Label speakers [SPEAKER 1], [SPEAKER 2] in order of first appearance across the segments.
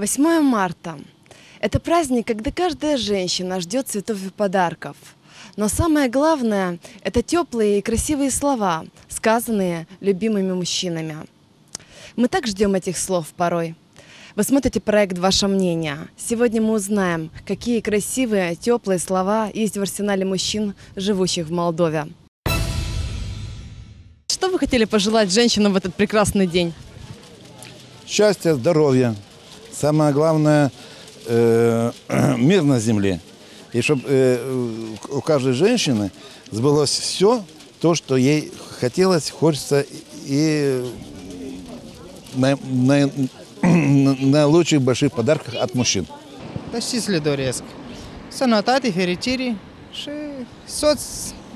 [SPEAKER 1] 8 марта – это праздник, когда каждая женщина ждет цветов и подарков. Но самое главное – это теплые и красивые слова, сказанные любимыми мужчинами. Мы так ждем этих слов порой. Вы смотрите проект «Ваше мнение». Сегодня мы узнаем, какие красивые, теплые слова есть в арсенале мужчин, живущих в Молдове. Что вы хотели пожелать женщинам в этот прекрасный день?
[SPEAKER 2] Счастья, здоровья. Самое главное э, мир на земле. И чтобы у каждой женщины сбылось все то, что ей хотелось, хочется и на, на, на лучших больших подарках от мужчин.
[SPEAKER 3] Sănătate, fericire și soț,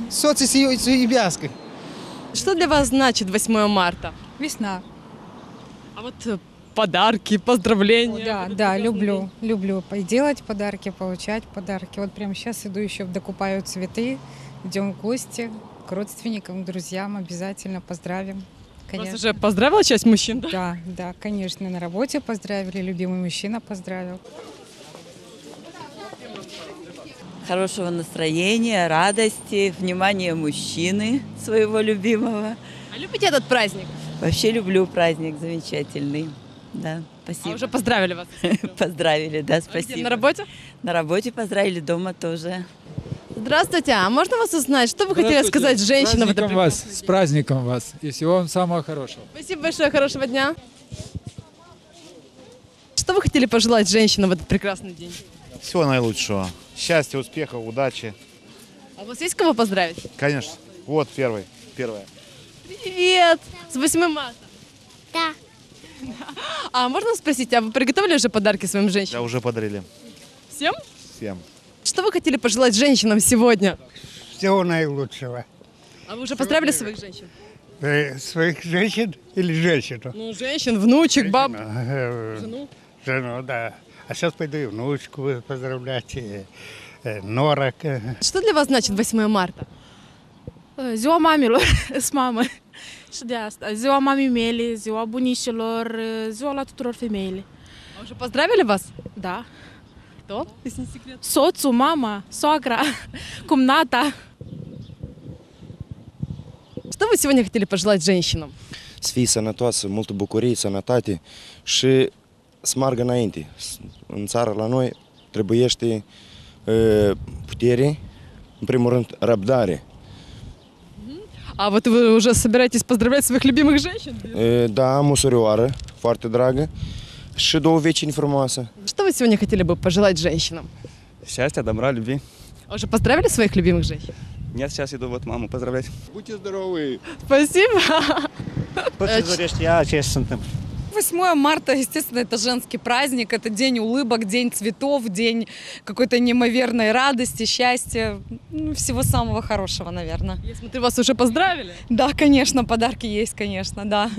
[SPEAKER 3] soții să, iu- să iubească.
[SPEAKER 1] Что для вас значит 8 марта?
[SPEAKER 4] Весна.
[SPEAKER 1] А вот э, подарки, поздравления.
[SPEAKER 4] Да, да, люблю. Люблю по- делать подарки, получать подарки. Вот прямо сейчас иду еще докупаю цветы. Идем в гости к родственникам, к друзьям. Обязательно поздравим.
[SPEAKER 1] Вас
[SPEAKER 4] Конечно.
[SPEAKER 1] уже поздравила часть мужчин, да?
[SPEAKER 4] Да, да, конечно, на работе поздравили, любимый мужчина поздравил.
[SPEAKER 5] хорошего настроения, радости, внимания мужчины своего любимого.
[SPEAKER 1] А любите этот праздник?
[SPEAKER 5] Вообще люблю праздник замечательный. Да,
[SPEAKER 1] А
[SPEAKER 5] спасибо.
[SPEAKER 1] уже поздравили вас?
[SPEAKER 5] Поздравили, да,
[SPEAKER 1] А где,
[SPEAKER 5] спасибо.
[SPEAKER 1] на работе?
[SPEAKER 5] На работе поздравили, дома тоже.
[SPEAKER 1] Здравствуйте, а можно вас узнать, что вы хотели сказать женщинам в этот
[SPEAKER 6] праздником вас, с праздником вас. И всего вам самого хорошего.
[SPEAKER 1] Спасибо большое, хорошего дня. Что вы хотели пожелать женщинам в этот прекрасный день?
[SPEAKER 7] Всего наилучшего. Счастья, успехов, удачи.
[SPEAKER 1] А у вас есть кого поздравить?
[SPEAKER 7] Конечно. Вот первый. Первое.
[SPEAKER 1] Привет! С 8 марта.
[SPEAKER 8] Да.
[SPEAKER 1] А можно спросить, а вы приготовили уже подарки своим
[SPEAKER 7] Да,
[SPEAKER 1] женщинам?
[SPEAKER 7] уже подарили.
[SPEAKER 1] Всем?
[SPEAKER 7] Всем.
[SPEAKER 1] Что вы хотели пожелать женщинам сегодня?
[SPEAKER 3] Всего наилучшего.
[SPEAKER 1] А вы уже поздравили своих женщин?
[SPEAKER 3] Э, Своих женщин или женщину?
[SPEAKER 1] Ну, женщин, внучек, баб,
[SPEAKER 3] Э,
[SPEAKER 1] жену.
[SPEAKER 3] Жену, да. А сейчас пойду и внучку поздравлять, и, э, норок.
[SPEAKER 1] Что для вас значит 8 марта?
[SPEAKER 9] Ziua mamilor, sunt mamă. Și de asta. Ziua mamei mele, ziua bunicilor, ziua la tuturor femeile.
[SPEAKER 1] А уже поздравили вас?
[SPEAKER 9] Da.
[SPEAKER 1] Кто? Если не секрет.
[SPEAKER 9] Soțul, mama, soacra, cumnata.
[SPEAKER 1] Что вы сегодня хотели păjălать женщинам?
[SPEAKER 10] să fii sănătoasă, multă bucurie, sănătate și să meargă înainte. S- În țară la noi trebuiește e, putere, în primul rând răbdare.
[SPEAKER 1] А вот вы уже собираетесь поздравлять своих любимых женщин?
[SPEAKER 10] O surioară foarte dragă și două vecini frumoase.
[SPEAKER 1] Что вы сегодня хотели бы пожелать женщинам?
[SPEAKER 11] Счастья, добра, любви.
[SPEAKER 1] А Уже поздравили своих любимых женщин?
[SPEAKER 11] Нет, сейчас иду вот маму поздравлять.
[SPEAKER 2] Будьте здоровы!
[SPEAKER 1] Спасибо.
[SPEAKER 3] Я, ce se întâmplă?
[SPEAKER 12] 8 марта, естественно, это женский праздник, это день улыбок, день цветов, день какой-то неимоверной радости, счастья, ну, всего самого хорошего, наверное.
[SPEAKER 1] Я смотрю, вас уже поздравили.
[SPEAKER 12] Да, конечно, подарки есть, конечно, да.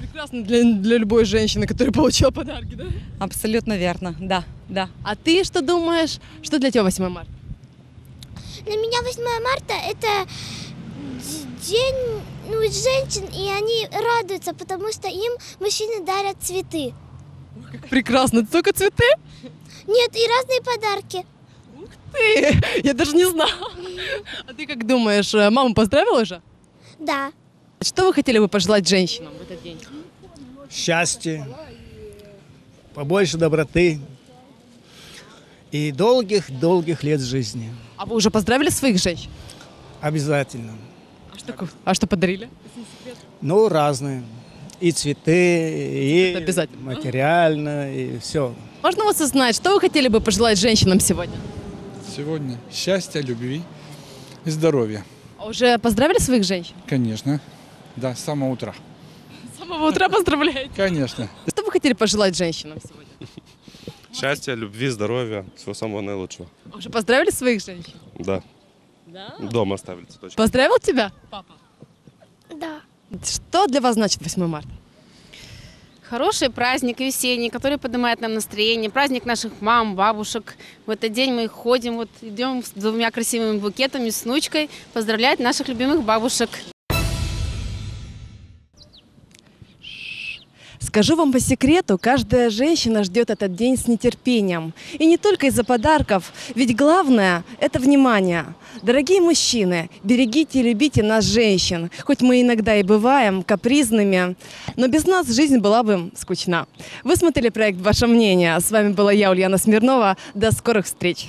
[SPEAKER 1] Прекрасно для, для любой женщины, которая получила подарки, да?
[SPEAKER 12] Абсолютно верно, да, да.
[SPEAKER 1] А ты что думаешь? Что для тебя 8 марта?
[SPEAKER 8] Для меня 8 марта это день ну, женщин, и они радуются, потому что им мужчины дарят цветы.
[SPEAKER 1] Как прекрасно. Только цветы?
[SPEAKER 8] Нет, и разные подарки.
[SPEAKER 1] Ты. Я даже не знала. А ты как думаешь, э, маму поздравила уже?
[SPEAKER 8] Да.
[SPEAKER 1] Что вы хотели бы пожелать женщинам в этот день?
[SPEAKER 3] Счастья, побольше доброты и долгих-долгих лет жизни.
[SPEAKER 1] А вы уже поздравили своих женщин?
[SPEAKER 3] Обязательно.
[SPEAKER 1] А что, а что подарили?
[SPEAKER 3] Ну, разные. И цветы, и
[SPEAKER 1] Это обязательно.
[SPEAKER 3] материально, и все.
[SPEAKER 1] Можно вас узнать, что вы хотели бы пожелать женщинам сегодня?
[SPEAKER 6] Сегодня счастья, любви и здоровья.
[SPEAKER 1] А уже поздравили своих женщин?
[SPEAKER 6] Конечно. Да, с самого утра.
[SPEAKER 1] С самого утра поздравляете.
[SPEAKER 6] Конечно.
[SPEAKER 1] Что вы хотели пожелать женщинам сегодня?
[SPEAKER 11] Счастья, любви, здоровья, всего самого наилучшего.
[SPEAKER 1] А Уже поздравили своих женщин?
[SPEAKER 11] Да.
[SPEAKER 1] Да.
[SPEAKER 11] Дома оставили цветочки.
[SPEAKER 1] Поздравил тебя? Папа.
[SPEAKER 8] Да.
[SPEAKER 1] Что для вас значит 8 марта?
[SPEAKER 9] Хороший праздник весенний, который поднимает нам настроение. Праздник наших мам, бабушек. В этот день мы ходим, вот идем с двумя красивыми букетами, с внучкой, поздравлять наших любимых бабушек.
[SPEAKER 1] Скажу вам по секрету, каждая женщина ждет этот день с нетерпением. И не только из-за подарков, ведь главное – это внимание. Дорогие мужчины, берегите и любите нас, женщин. Хоть мы иногда и бываем капризными, но без нас жизнь была бы скучна. Вы смотрели проект «Ваше мнение». С вами была я, Ульяна Смирнова. До скорых встреч!